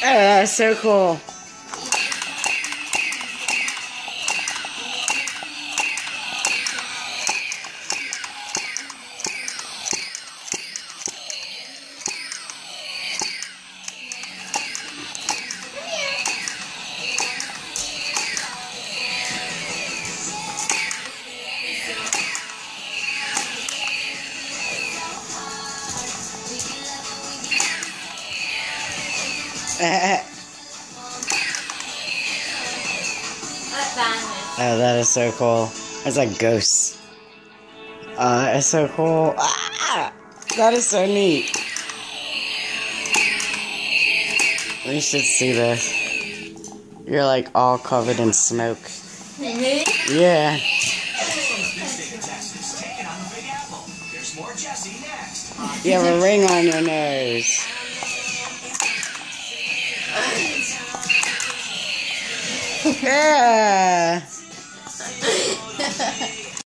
Eh, eh, oh, that's so cool. Oh, that is so cool. It's like ghosts. Uh, it's so cool. Ah, that is so neat. We should see this. You're like all covered in smoke. Me? Yeah. You have a ring on your nose. Yeah.